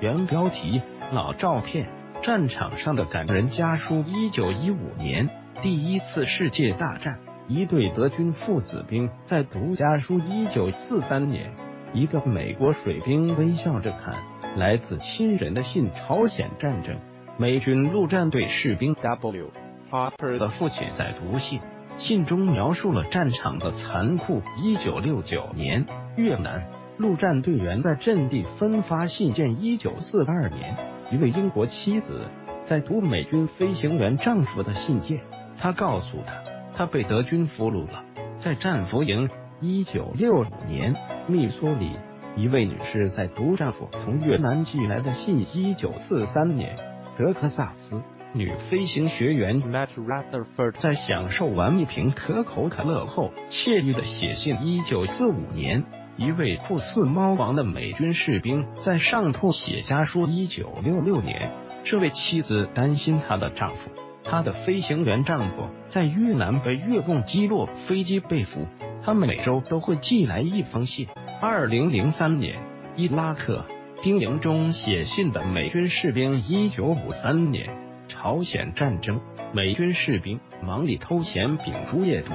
原标题：老照片，战场上的感人家书。一九一五年，第一次世界大战，一对德军父子兵在读家书。一九四三年，一个美国水兵微笑着看来自亲人的信。朝鲜战争，美军陆战队士兵 W. Harper 的父亲在读信，信中描述了战场的残酷。一九六九年，越南。陆战队员在阵地分发信件。一九四二年，一位英国妻子在读美军飞行员丈夫的信件，她告诉他，他被德军俘虏了，在战俘营。一九六五年，密苏里一位女士在读丈夫从越南寄来的信。一九四三年，德克萨斯女飞行学员 Matt Rutherford 在享受完一瓶可口可乐后，惬意的写信。一九四五年。一位酷似猫王的美军士兵在上铺写家书。一九六六年，这位妻子担心她的丈夫，她的飞行员丈夫在越南被越共击落，飞机被俘。他每周都会寄来一封信。二零零三年，伊拉克兵营中写信的美军士兵。一九五三年，朝鲜战争，美军士兵忙里偷闲秉烛夜读，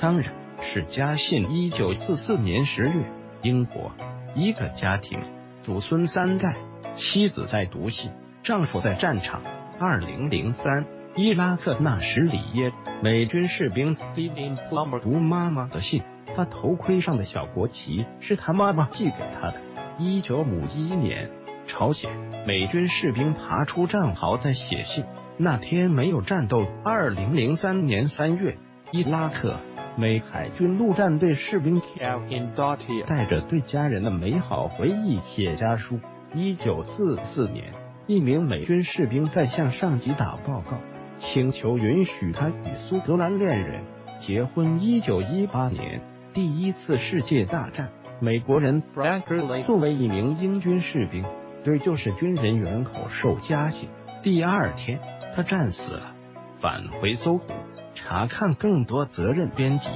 当然是家信。一九四四年十月。英国一个家庭，祖孙三代，妻子在读信，丈夫在战场。二零零三，伊拉克纳什里耶，美军士兵 Steven Plummer 读妈妈的信，他头盔上的小国旗是他妈妈寄给他的。一九五一年，朝鲜美军士兵爬出战壕在写信，那天没有战斗。二零零三年三月，伊拉克。美海军陆战队士兵 Kevin 带着对家人的美好回忆写家书。一九四四年，一名美军士兵在向上级打报告，请求允许他与苏格兰恋人结婚。一九一八年，第一次世界大战，美国人作为一名英军士兵，对旧式军人员口受嘉刑。第二天，他战死了。返回搜狐。查看更多责任编辑。